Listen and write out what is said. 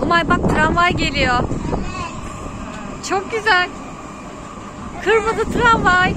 Umay bak tramvay geliyor. Çok güzel. Kırmızı tramvay.